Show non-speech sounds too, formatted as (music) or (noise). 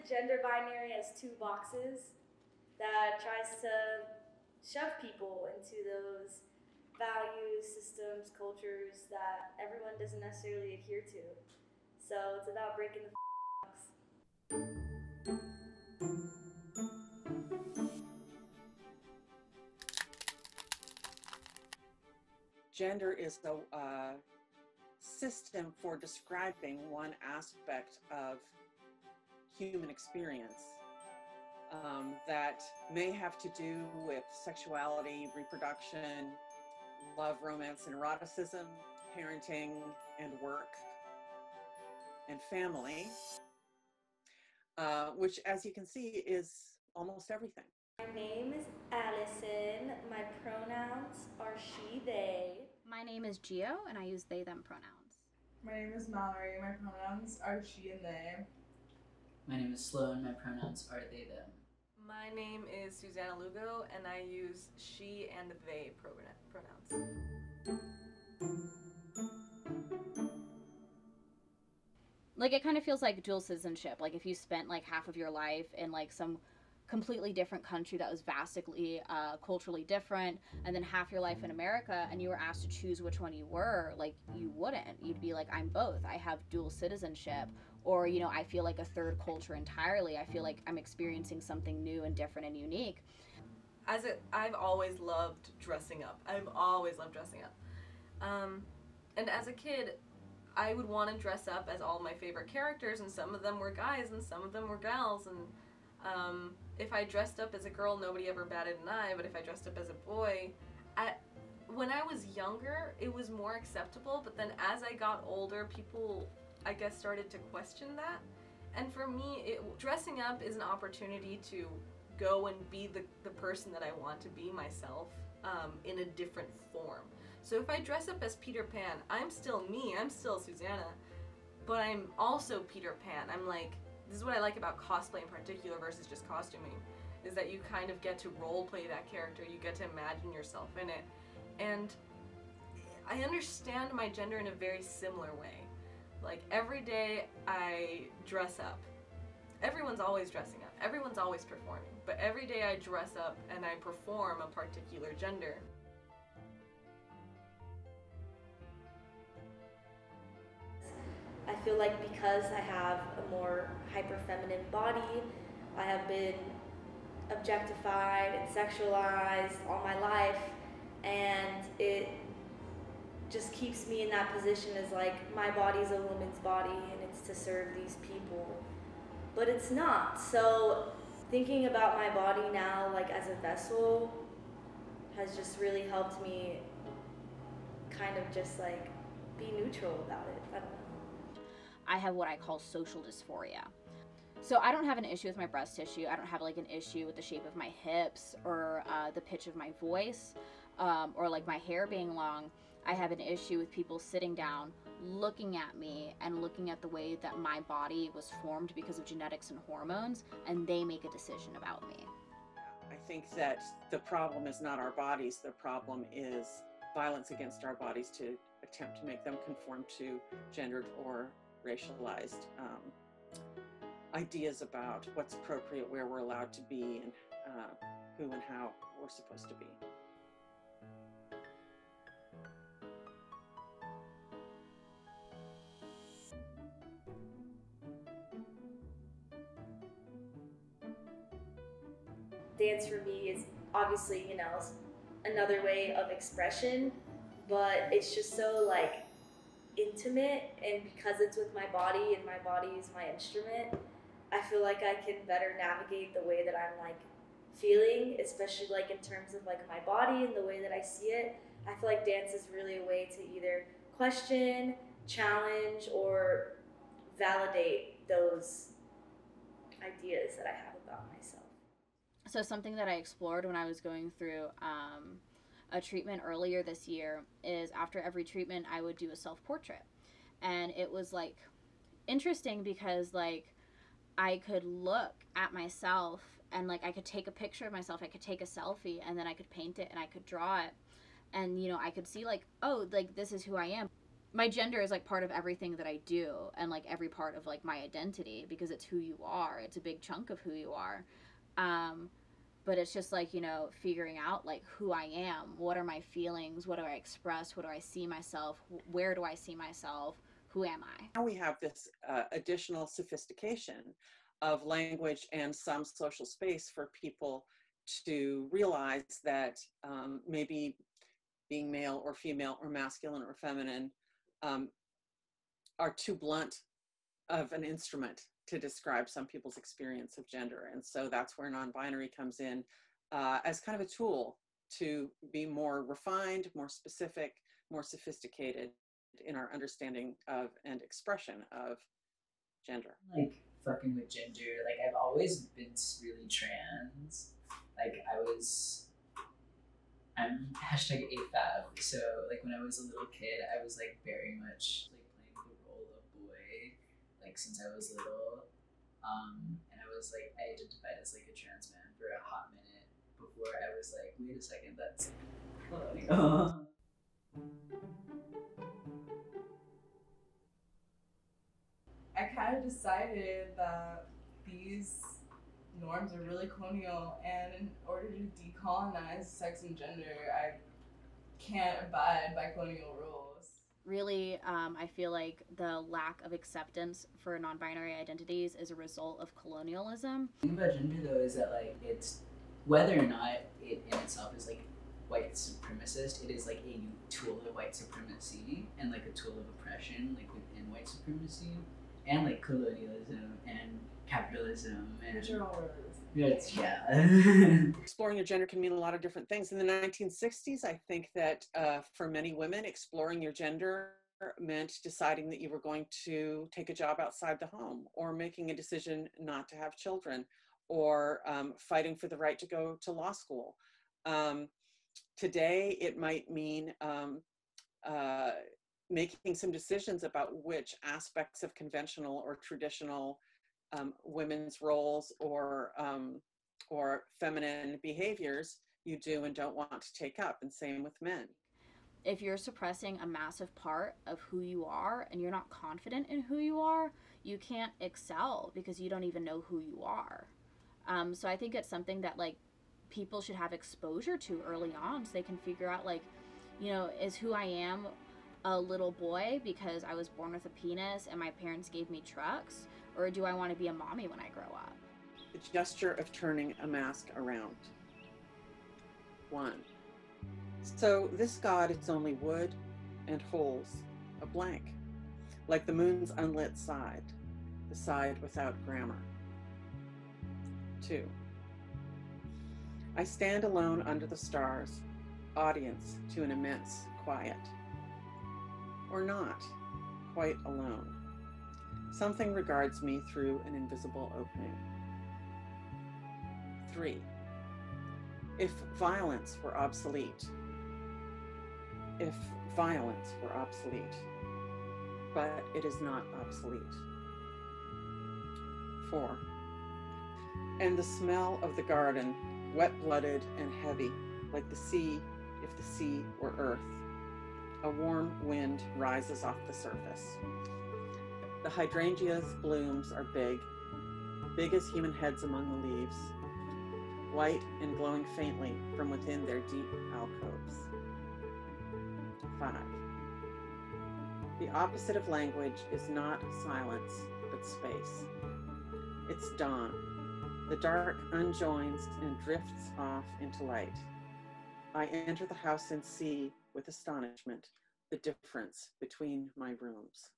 the gender binary as two boxes that tries to shove people into those values, systems, cultures that everyone doesn't necessarily adhere to. So it's about breaking the box. Gender is the uh, system for describing one aspect of human experience um, that may have to do with sexuality, reproduction, love, romance, and eroticism, parenting, and work, and family, uh, which, as you can see, is almost everything. My name is Allison. My pronouns are she, they. My name is Geo, and I use they, them pronouns. My name is Mallory. My pronouns are she and they. My name is Sloan. My pronouns are they, them. My name is Susanna Lugo, and I use she and they pronouns. Like it kind of feels like dual citizenship. Like if you spent like half of your life in like some completely different country that was vastly uh, culturally different, and then half your life in America, and you were asked to choose which one you were, like you wouldn't. You'd be like, I'm both. I have dual citizenship, or you know, I feel like a third culture entirely. I feel like I'm experiencing something new and different and unique. As I've always loved dressing up. I've always loved dressing up. Um, and as a kid, I would want to dress up as all my favorite characters, and some of them were guys, and some of them were gals, and um, if I dressed up as a girl, nobody ever batted an eye, but if I dressed up as a boy, when I was younger, it was more acceptable, but then as I got older, people, I guess, started to question that. And for me, it, dressing up is an opportunity to go and be the, the person that I want to be myself um, in a different form. So if I dress up as Peter Pan, I'm still me, I'm still Susanna, but I'm also Peter Pan. I'm like, this is what I like about cosplay in particular versus just costuming, is that you kind of get to role play that character, you get to imagine yourself in it. And I understand my gender in a very similar way. Like every day I dress up. Everyone's always dressing up. Everyone's always performing. But every day I dress up and I perform a particular gender. I feel like because I have a more hyper feminine body, I have been objectified and sexualized all my life, and it just keeps me in that position as like my body's a woman's body and it's to serve these people. But it's not. So thinking about my body now like as a vessel has just really helped me kind of just like be neutral about it. I don't know. I have what I call social dysphoria. So I don't have an issue with my breast tissue. I don't have like an issue with the shape of my hips or uh, the pitch of my voice um, or like my hair being long. I have an issue with people sitting down, looking at me, and looking at the way that my body was formed because of genetics and hormones, and they make a decision about me. I think that the problem is not our bodies, the problem is violence against our bodies to attempt to make them conform to gendered or racialized um, ideas about what's appropriate, where we're allowed to be, and uh, who and how we're supposed to be. Dance for me is obviously, you know, another way of expression, but it's just so like intimate and because it's with my body and my body is my instrument i feel like i can better navigate the way that i'm like feeling especially like in terms of like my body and the way that i see it. I feel like dance is really a way to either question challenge or validate those ideas that i have about myself so something that i explored when i was going through um, a treatment earlier this year is after every treatment I would do a self portrait. And it was like interesting because like I could look at myself and like I could take a picture of myself, I could take a selfie and then I could paint it and I could draw it. And you know, I could see like, oh, like this is who I am. my gender is like part of everything that I do and like every part of like my identity because it's who you are. It's a big chunk of who you are. Um, but it's just like, you know, figuring out like who I am, what are my feelings, what do I express, what do I see myself, where do I see myself, who am I? Now we have this uh, additional sophistication of language and some social space for people to realize that um, maybe being male or female or masculine or feminine um, are too blunt of an instrument to describe some people's experience of gender. And so that's where non binary comes in uh, as kind of a tool to be more refined, more specific, more sophisticated in our understanding of and expression of gender. Like fucking with gender, like I've always been really trans. Like I was I'm hashtag AFAB. So like when I was a little kid, I was like very much like playing the role of boy, like since I was little. Um, and I was like I identified as like a trans man for a hot minute before I was like, wait a second, that's. (laughs) I kind of decided that these norms are really colonial, and in order to decolonize sex and gender, I can't abide by colonial rules. Really, um, I feel like the lack of acceptance for non binary identities is a result of colonialism. The thing about gender though is that like it's whether or not it in itself is like white supremacist, it is like a tool of white supremacy and like a tool of oppression, like within white supremacy, and like colonialism and capitalism and Which are all racist. It's, yeah. (laughs) exploring your gender can mean a lot of different things. In the 1960s, I think that uh, for many women, exploring your gender meant deciding that you were going to take a job outside the home or making a decision not to have children or um, fighting for the right to go to law school. Um, today, it might mean um, uh, making some decisions about which aspects of conventional or traditional um, women's roles or um, or feminine behaviors you do and don't want to take up, and same with men. If you're suppressing a massive part of who you are and you're not confident in who you are, you can't excel because you don't even know who you are. Um, so I think it's something that like people should have exposure to early on so they can figure out like, you know, is who I am a little boy because I was born with a penis and my parents gave me trucks? Or do I want to be a mommy when I grow up? The gesture of turning a mask around. One. So this God is only wood and holes, a blank, like the moon's unlit side, the side without grammar. Two. I stand alone under the stars, audience to an immense quiet. Or not, quite alone. Something regards me through an invisible opening. Three. If violence were obsolete, if violence were obsolete, but it is not obsolete. Four. And the smell of the garden, wet blooded and heavy, like the sea if the sea were earth. A warm wind rises off the surface. The hydrangea's blooms are big, big as human heads among the leaves, white and glowing faintly from within their deep alcoves. 5. The opposite of language is not silence, but space. It's dawn. The dark unjoins and drifts off into light. I enter the house and see, with astonishment, the difference between my rooms.